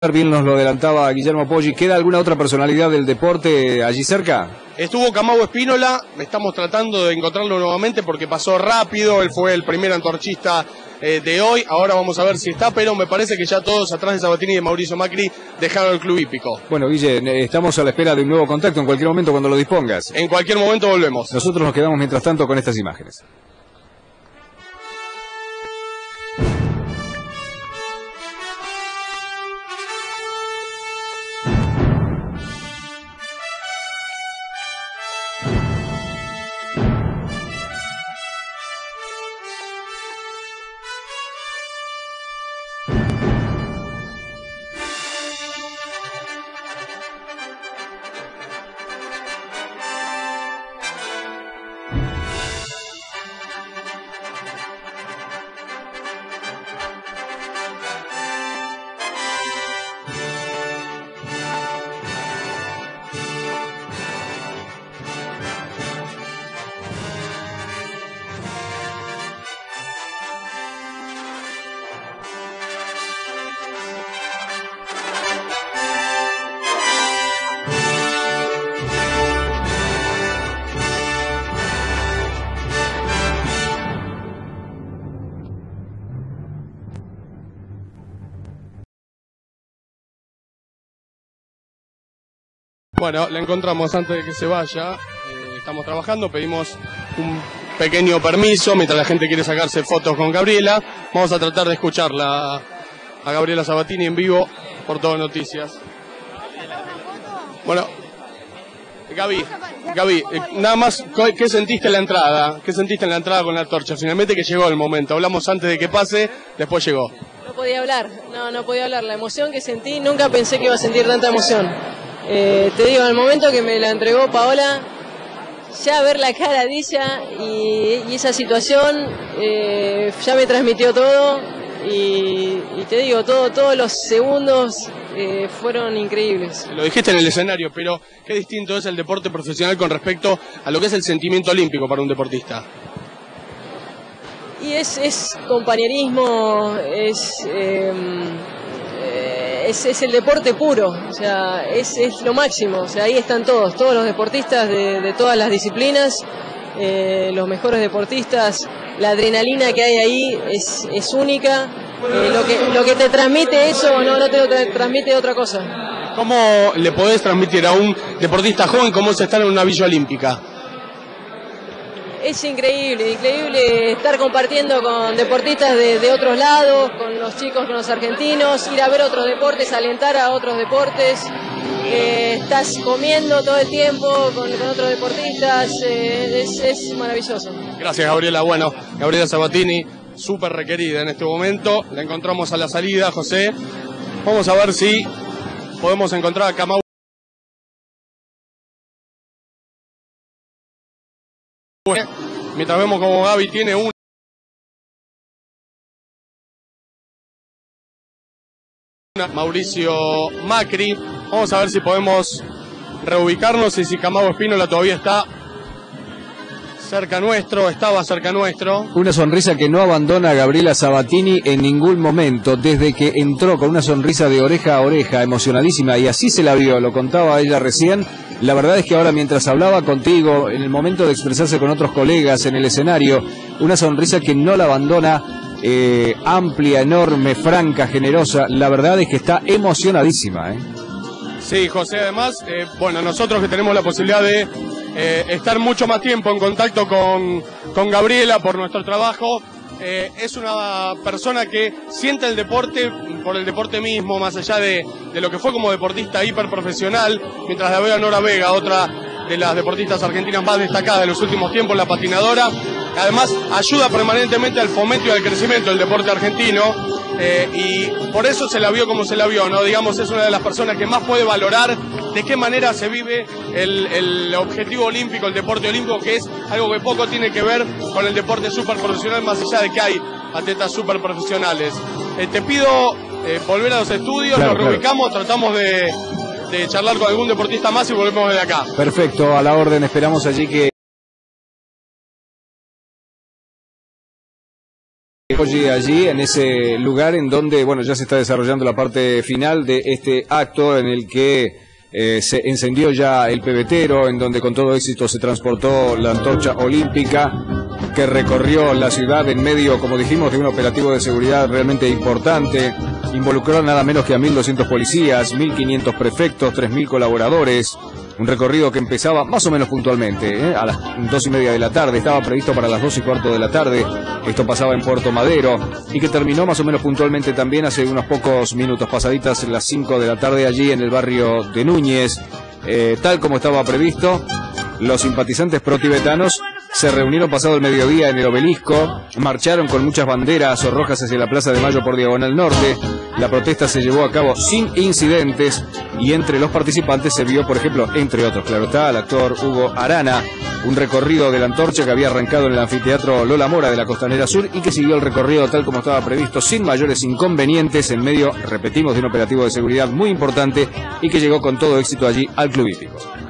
Bien nos lo adelantaba Guillermo Poggi. ¿Queda alguna otra personalidad del deporte allí cerca? Estuvo Camau Espínola, estamos tratando de encontrarlo nuevamente porque pasó rápido, él fue el primer antorchista eh, de hoy, ahora vamos a ver si está, pero me parece que ya todos atrás de Sabatini y de Mauricio Macri dejaron el club hípico. Bueno, Guille, estamos a la espera de un nuevo contacto en cualquier momento cuando lo dispongas. En cualquier momento volvemos. Nosotros nos quedamos mientras tanto con estas imágenes. Bueno, la encontramos antes de que se vaya. Eh, estamos trabajando, pedimos un pequeño permiso mientras la gente quiere sacarse fotos con Gabriela. Vamos a tratar de escucharla a Gabriela Sabatini en vivo por todas noticias. Bueno, Gaby, Gaby, eh, nada más, ¿qué sentiste en la entrada? ¿Qué sentiste en la entrada con la torcha? Finalmente que llegó el momento. Hablamos antes de que pase, después llegó. No podía hablar, no, no podía hablar. La emoción que sentí, nunca pensé que iba a sentir tanta emoción. Eh, te digo, en el momento que me la entregó Paola, ya ver la cara de ella y, esa situación eh, ya me transmitió todo y, te digo, todo, todos los segundos eh, fueron increíbles. Lo dijiste en el escenario, pero qué distinto es el deporte profesional con respecto a lo que es el sentimiento olímpico para un deportista. Y es, es compañerismo, es es, el deporte puro, o sea, es, lo máximo, o sea, ahí están todos, todos los deportistas de, todas las disciplinas, eh, los mejores deportistas, la adrenalina que hay ahí es, es única, eh, lo, que, lo que te transmite eso no, no te, transmite otra cosa. ¿Cómo le podés transmitir a un deportista joven cómo se está en una villa olímpica? es increíble, increíble estar compartiendo con deportistas de, otros lados, con los chicos, con los argentinos, ir a ver otros deportes, alentar a otros deportes. Eh, estás comiendo todo el tiempo con, otros deportistas, eh, es, maravilloso. Gracias Gabriela. Bueno, Gabriela Sabatini, súper requerida en este momento. La encontramos a la salida, José. Vamos a ver si podemos encontrar a Camau. Mientras vemos como Gaby tiene un Mauricio Macri. Vamos a ver si podemos reubicarnos y si Camago Espínola todavía está cerca nuestro, estaba cerca nuestro. Una sonrisa que no abandona a Gabriela Sabatini en ningún momento, desde que entró con una sonrisa de oreja a oreja, emocionadísima, y así se la vio, lo contaba ella recién. La verdad es que ahora mientras hablaba contigo, en el momento de expresarse con otros colegas en el escenario, una sonrisa que no la abandona, eh, amplia, enorme, franca, generosa, la verdad es que está emocionadísima. ¿eh? Sí, José, además, eh, bueno, nosotros que tenemos la posibilidad de estar mucho más tiempo en contacto con, con Gabriela por nuestro trabajo, es una persona que siente el deporte por el deporte mismo, más allá de, de lo que fue como deportista hiperprofesional, mientras la veo a Nora Vega, otra de las deportistas argentinas más destacadas de los últimos tiempos, la patinadora. Además, ayuda permanentemente al fomento y al crecimiento del deporte argentino. Eh, y por eso se la vio como se la vio, ¿no? Digamos, es una de las personas que más puede valorar de qué manera se vive el, objetivo olímpico, el deporte olímpico, que es algo que poco tiene que ver con el deporte súper profesional, más allá de que hay atletas súper profesionales. Eh, te pido eh, volver a los estudios, nos reubicamos, tratamos de, de charlar con algún deportista más y volvemos de acá. Perfecto, a la orden, esperamos allí que... Oye, allí en ese lugar en donde, bueno, ya se está desarrollando la parte final de este acto en el que eh, se encendió ya el pebetero, en donde con todo éxito se transportó la antorcha olímpica que recorrió la ciudad en medio, como dijimos, de un operativo de seguridad realmente importante. Involucró nada menos que a 1.200 policías, 1.500 prefectos, 3.000 colaboradores. Un recorrido que empezaba más o menos puntualmente, ¿eh? a las dos y media de la tarde, estaba previsto para las dos y cuarto de la tarde, esto pasaba en Puerto Madero, y que terminó más o menos puntualmente también hace unos pocos minutos pasaditas, las cinco de la tarde allí en el barrio de Núñez, eh, tal como estaba previsto. Los simpatizantes pro-tibetanos se reunieron pasado el mediodía en el obelisco, marcharon con muchas banderas o rojas hacia la Plaza de Mayo por Diagonal Norte. La protesta se llevó a cabo sin incidentes y entre los participantes se vio, por ejemplo, entre otros, claro está, al actor Hugo Arana, un recorrido de la antorcha que había arrancado en el anfiteatro Lola Mora de la Costanera Sur y que siguió el recorrido tal como estaba previsto, sin mayores inconvenientes, en medio, repetimos, de un operativo de seguridad muy importante y que llegó con todo éxito allí al Club Hípico.